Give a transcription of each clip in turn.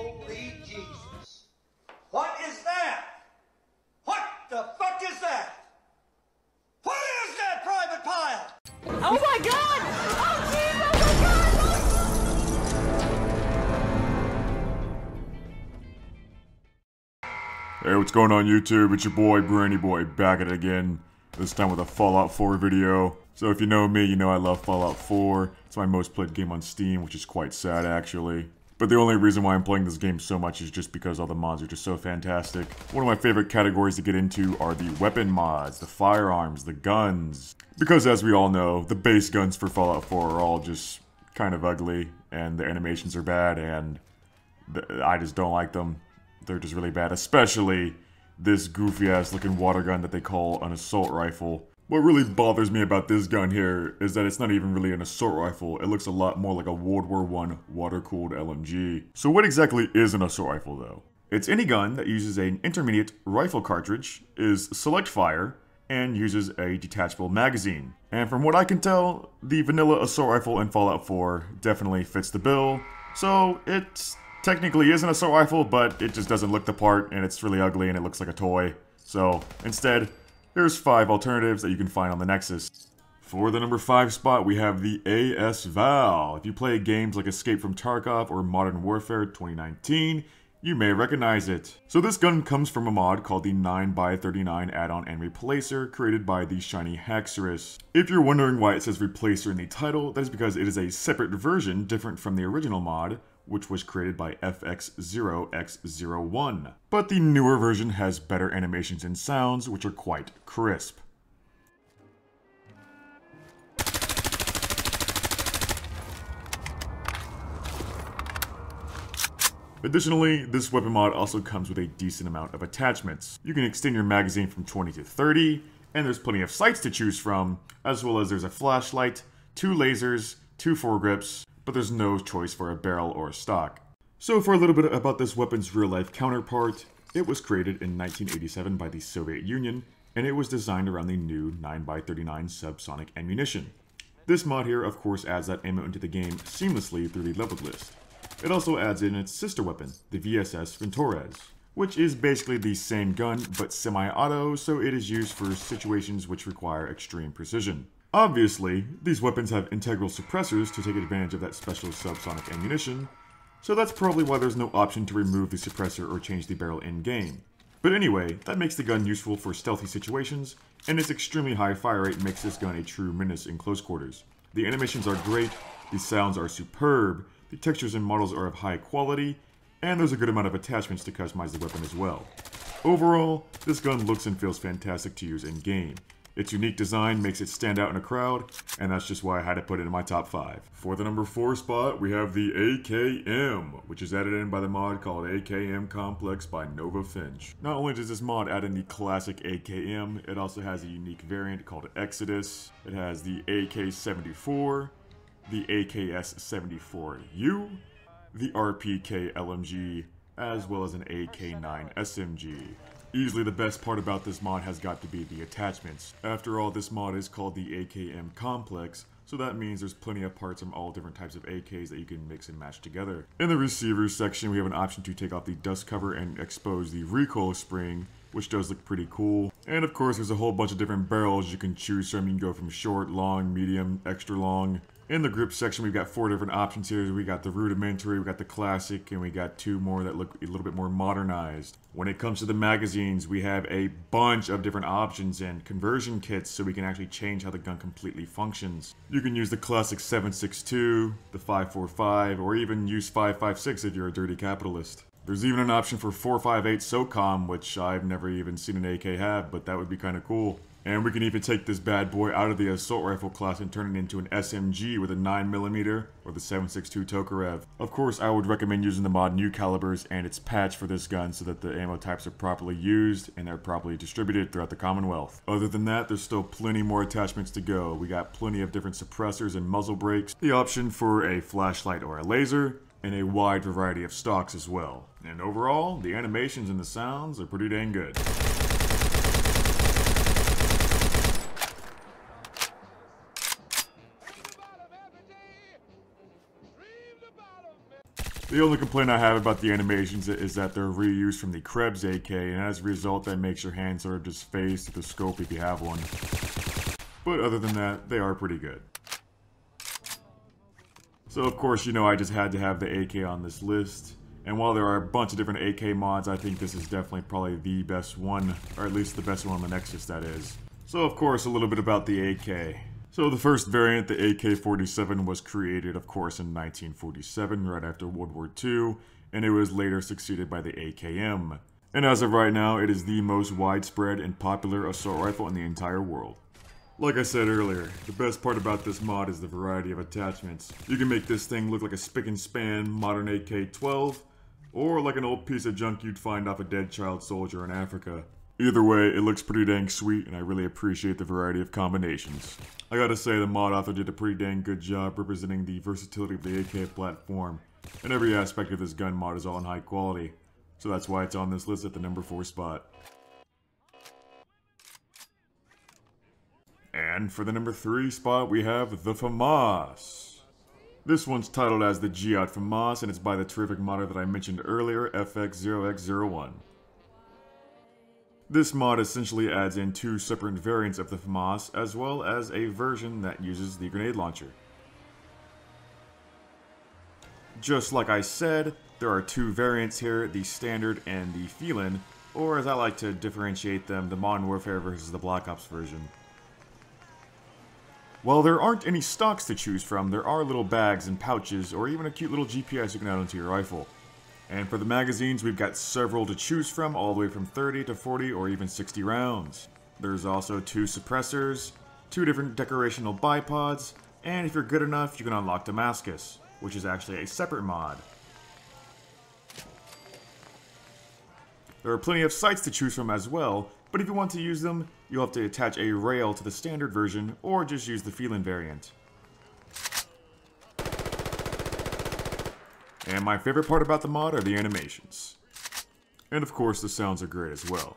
Holy Jesus. What is that? What the fuck is that? What is that, Private Pyle? Oh my god! Oh Jesus! Oh god! Hey, what's going on YouTube? It's your boy, Brandy Boy, back at it again. This time with a Fallout 4 video. So if you know me, you know I love Fallout 4. It's my most played game on Steam, which is quite sad actually. But the only reason why I'm playing this game so much is just because all the mods are just so fantastic. One of my favorite categories to get into are the weapon mods, the firearms, the guns. Because as we all know, the base guns for Fallout 4 are all just kind of ugly, and the animations are bad, and I just don't like them. They're just really bad, especially this goofy ass looking water gun that they call an assault rifle. What really bothers me about this gun here is that it's not even really an assault rifle. It looks a lot more like a World War I water-cooled LMG. So what exactly is an assault rifle though? It's any gun that uses an intermediate rifle cartridge, is select fire, and uses a detachable magazine. And from what I can tell, the vanilla assault rifle in Fallout 4 definitely fits the bill. So it technically is an assault rifle, but it just doesn't look the part and it's really ugly and it looks like a toy. So instead, here's five alternatives that you can find on the Nexus. For the number 5 spot, we have the AS Val. If you play games like Escape from Tarkov or Modern Warfare 2019, you may recognize it. So this gun comes from a mod called the 9x39 add-on and replacer created by the Shiny Haxorus. If you're wondering why it says replacer in the title, that is because it is a separate version different from the original mod, which was created by FX0X01. But the newer version has better animations and sounds, which are quite crisp. Additionally, this weapon mod also comes with a decent amount of attachments. You can extend your magazine from 20 to 30, and there's plenty of sights to choose from, as well as there's a flashlight, two lasers, two foregrips, but there's no choice for a barrel or a stock. So for a little bit about this weapon's real-life counterpart, it was created in 1987 by the Soviet Union, and it was designed around the new 9x39 subsonic ammunition. This mod here, of course, adds that ammo into the game seamlessly through the leveled list. It also adds in its sister weapon, the VSS Vintorez, which is basically the same gun but semi-auto, so it is used for situations which require extreme precision. Obviously, these weapons have integral suppressors to take advantage of that special subsonic ammunition, so that's probably why there's no option to remove the suppressor or change the barrel in-game. But anyway, that makes the gun useful for stealthy situations, and its extremely high fire rate makes this gun a true menace in close quarters. The animations are great, the sounds are superb, the textures and models are of high quality, and there's a good amount of attachments to customize the weapon as well. Overall, this gun looks and feels fantastic to use in-game. Its unique design makes it stand out in a crowd, and that's just why I had to put it in my top 5. For the number 4 spot, we have the AKM, which is added in by the mod called AKM Complex by Nova Finch. Not only does this mod add in the classic AKM, it also has a unique variant called Exodus. It has the AK-74, the AKS-74U, the RPK LMG, as well as an AK-9 SMG. Easily the best part about this mod has got to be the attachments. After all, this mod is called the AKM Complex, so that means there's plenty of parts from all different types of AKs that you can mix and match together. In the receivers section, we have an option to take off the dust cover and expose the recoil spring, which does look pretty cool. And of course, there's a whole bunch of different barrels you can choose from. You can go from short, long, medium, extra long. In the grip section, we've got four different options here. We got the rudimentary, we got the classic, and we got two more that look a little bit more modernized. When it comes to the magazines, we have a bunch of different options and conversion kits so we can actually change how the gun completely functions. You can use the classic 7.62, the 5.45, or even use 5.56 if you're a dirty capitalist. There's even an option for 4.58 SOCOM, which I've never even seen an AK have, but that would be kind of cool. And we can even take this bad boy out of the assault rifle class and turn it into an SMG with a 9mm or the 7.62 Tokarev. Of course, I would recommend using the mod New Calibers and its patch for this gun so that the ammo types are properly used and they're properly distributed throughout the Commonwealth. Other than that, there's still plenty more attachments to go. We got plenty of different suppressors and muzzle brakes, the option for a flashlight or a laser, and a wide variety of stocks as well. And overall, the animations and the sounds are pretty dang good. The only complaint I have about the animations is that they're reused from the Krebs AK, and as a result, that makes your hand sort of just to the scope if you have one. But other than that, they are pretty good. So of course, you know I just had to have the AK on this list. And while there are a bunch of different AK mods, I think this is definitely probably the best one, or at least the best one on the Nexus that is. So of course, a little bit about the AK. So the first variant, the AK-47, was created of course in 1947, right after World War II, and it was later succeeded by the AKM. And as of right now, it is the most widespread and popular assault rifle in the entire world. Like I said earlier, the best part about this mod is the variety of attachments. You can make this thing look like a spick and span modern AK-12, or like an old piece of junk you'd find off a dead child soldier in Africa. Either way, it looks pretty dang sweet, and I really appreciate the variety of combinations. I gotta say, the mod author did a pretty dang good job representing the versatility of the AK platform, and every aspect of this gun mod is all in high quality, so that's why it's on this list at the number 4 spot. And for the number 3 spot, we have the FAMAS. This one's titled as the GIAT FAMAS, and it's by the terrific modder that I mentioned earlier, FX0X01. This mod essentially adds in two separate variants of the FAMAS, as well as a version that uses the grenade launcher. Just like I said, there are two variants here, the Standard and the FELIN, or as I like to differentiate them, the Modern Warfare versus the Black Ops version. While there aren't any stocks to choose from, there are little bags and pouches, or even a cute little GPS you can add onto your rifle. And for the magazines, we've got several to choose from, all the way from 30 to 40 or even 60 rounds. There's also two suppressors, two different decorational bipods, and if you're good enough, you can unlock Damascus, which is actually a separate mod. There are plenty of sights to choose from as well, but if you want to use them, you'll have to attach a rail to the standard version, or just use the FELIN variant. And my favorite part about the mod are the animations. And of course, the sounds are great as well.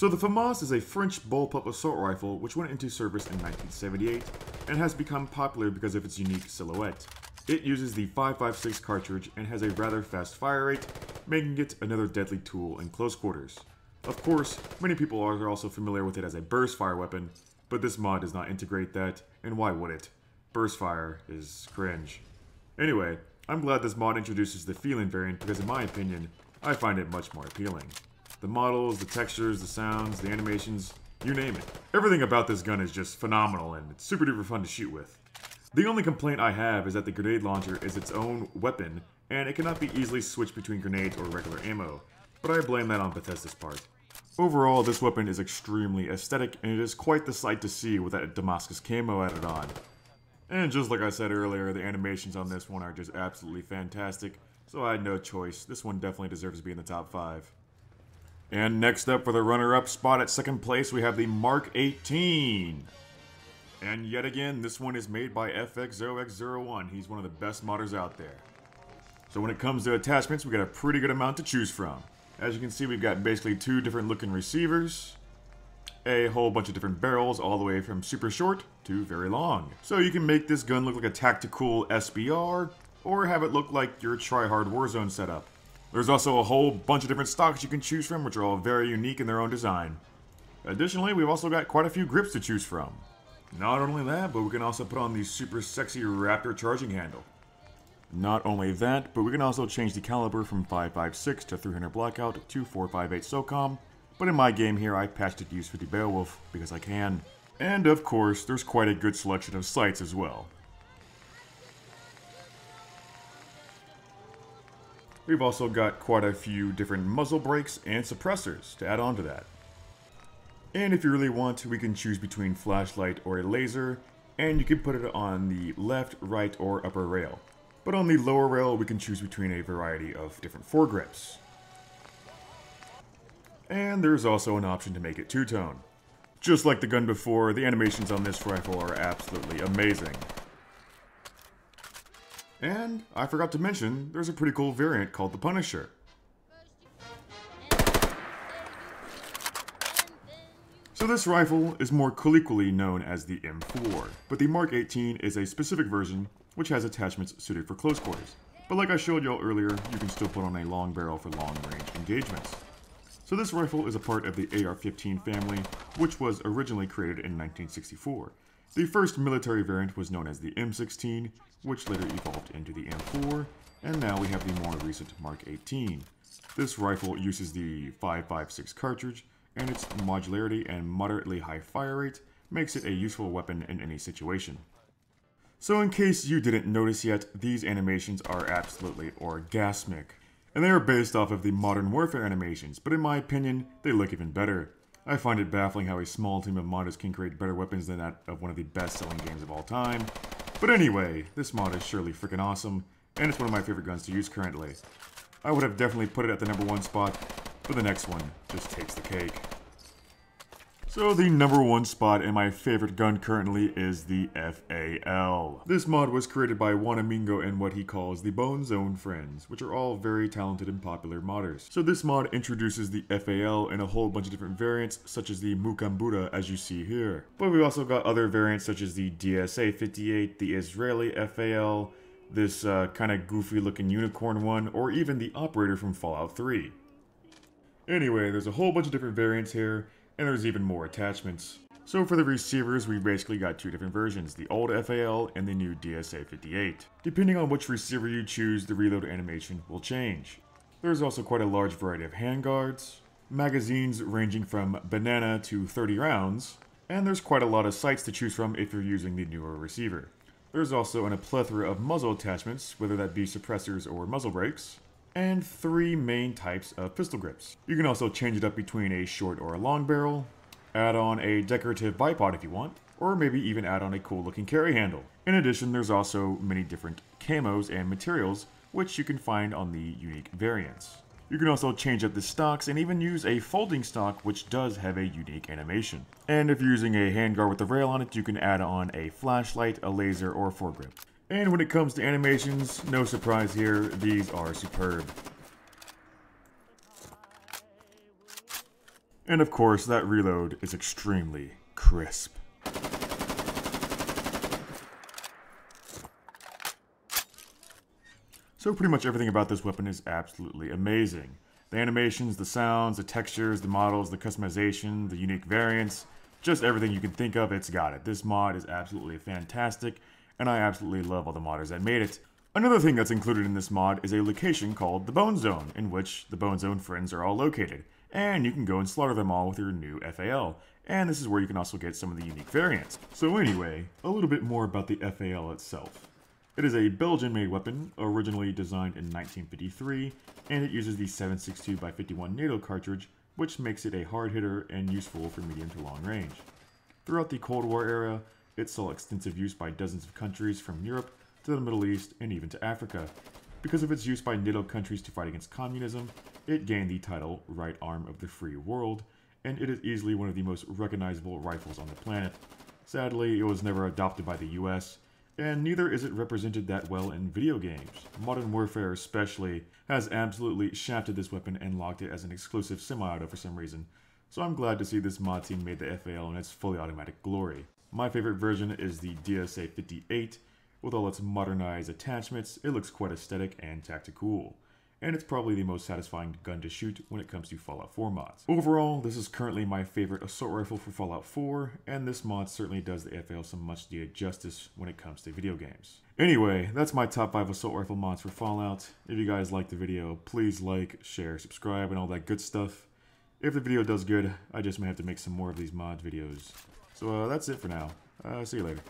So the FAMAS is a French bullpup assault rifle which went into service in 1978 and has become popular because of its unique silhouette. It uses the 5.56 cartridge and has a rather fast fire rate making it another deadly tool in close quarters. Of course, many people are also familiar with it as a burst fire weapon, but this mod does not integrate that, and why would it? Burst fire is cringe. Anyway, I'm glad this mod introduces the FELIN variant because in my opinion, I find it much more appealing. The models, the textures, the sounds, the animations, you name it. Everything about this gun is just phenomenal and it's super duper fun to shoot with. The only complaint I have is that the grenade launcher is its own weapon and it cannot be easily switched between grenades or regular ammo, but I blame that on Bethesda's part. Overall, this weapon is extremely aesthetic, and it is quite the sight to see with that Damascus camo added on. And just like I said earlier, the animations on this one are just absolutely fantastic, so I had no choice. This one definitely deserves to be in the top 5. And next up for the runner-up spot at second place, we have the Mark 18. And yet again, this one is made by FX0X01. He's one of the best modders out there. So when it comes to attachments, we got a pretty good amount to choose from. As you can see, we've got basically two different looking receivers, a whole bunch of different barrels, all the way from super short to very long. So you can make this gun look like a tactical SBR, or have it look like your try-hard Warzone setup. There's also a whole bunch of different stocks you can choose from, which are all very unique in their own design. Additionally, we've also got quite a few grips to choose from. Not only that, but we can also put on the super sexy Raptor charging handle. Not only that, but we can also change the caliber from 5.56 to 300 Blackout to 4.58 SOCOM, but in my game here I patched it to use 50 Beowulf because I can. And of course, there's quite a good selection of sights as well. We've also got quite a few different muzzle brakes and suppressors to add on to that. And if you really want, we can choose between flashlight or a laser, and you can put it on the left, right, or upper rail but on the lower rail we can choose between a variety of different foregrips. And there's also an option to make it two-tone. Just like the gun before, the animations on this rifle are absolutely amazing. And, I forgot to mention, there's a pretty cool variant called the Punisher. So this rifle is more colloquially known as the M4, but the Mark 18 is a specific version which has attachments suited for close quarters. But like I showed y'all earlier, you can still put on a long barrel for long range engagements. So this rifle is a part of the AR-15 family, which was originally created in 1964. The first military variant was known as the M16, which later evolved into the M4, and now we have the more recent Mark 18. This rifle uses the 5.56 cartridge, and its modularity and moderately high fire rate makes it a useful weapon in any situation. So in case you didn't notice yet, these animations are absolutely orgasmic. And they are based off of the Modern Warfare animations, but in my opinion, they look even better. I find it baffling how a small team of modders can create better weapons than that of one of the best-selling games of all time. But anyway, this mod is surely freaking awesome, and it's one of my favorite guns to use currently. I would have definitely put it at the number one spot, but the next one just takes the cake. So the number one spot in my favorite gun currently is the FAL. This mod was created by Wanamingo and what he calls the Bone Zone Friends, which are all very talented and popular modders. So this mod introduces the FAL in a whole bunch of different variants, such as the Mukambura as you see here. But we've also got other variants such as the DSA-58, the Israeli FAL, this uh, kind of goofy looking unicorn one, or even the operator from Fallout 3. Anyway, there's a whole bunch of different variants here, and there's even more attachments. So for the receivers, we've basically got two different versions, the old FAL and the new DSA-58. Depending on which receiver you choose, the reload animation will change. There's also quite a large variety of handguards, magazines ranging from banana to 30 rounds, and there's quite a lot of sights to choose from if you're using the newer receiver. There's also an a plethora of muzzle attachments, whether that be suppressors or muzzle brakes, and three main types of pistol grips. You can also change it up between a short or a long barrel, add on a decorative bipod if you want, or maybe even add on a cool looking carry handle. In addition, there's also many different camos and materials which you can find on the unique variants. You can also change up the stocks and even use a folding stock which does have a unique animation. And if you're using a handguard with a rail on it, you can add on a flashlight, a laser, or foregrip. And when it comes to animations, no surprise here, these are superb. And of course, that reload is extremely crisp. So pretty much everything about this weapon is absolutely amazing. The animations, the sounds, the textures, the models, the customization, the unique variants, just everything you can think of, it's got it. This mod is absolutely fantastic, and I absolutely love all the modders that made it. Another thing that's included in this mod is a location called the Bone Zone, in which the Bone Zone friends are all located, and you can go and slaughter them all with your new FAL. And this is where you can also get some of the unique variants. So anyway, a little bit more about the FAL itself. It is a Belgian-made weapon, originally designed in 1953, and it uses the 7.62x51 NATO cartridge, which makes it a hard hitter and useful for medium to long range. Throughout the Cold War era, it saw extensive use by dozens of countries from Europe to the Middle East and even to Africa. Because of its use by NATO countries to fight against communism, it gained the title Right Arm of the Free World, and it is easily one of the most recognizable rifles on the planet. Sadly, it was never adopted by the US, and neither is it represented that well in video games. Modern Warfare especially has absolutely shafted this weapon and locked it as an exclusive semi-auto for some reason, so I'm glad to see this mod team made the FAL in its fully automatic glory. My favorite version is the DSA 58. With all its modernized attachments, it looks quite aesthetic and tactical. And it's probably the most satisfying gun to shoot when it comes to Fallout 4 mods. Overall, this is currently my favorite assault rifle for Fallout 4, and this mod certainly does the FAL some much needed justice when it comes to video games. Anyway, that's my top 5 assault rifle mods for Fallout. If you guys liked the video, please like, share, subscribe, and all that good stuff. If the video does good, I just may have to make some more of these mod videos. So uh, that's it for now. Uh, see you later.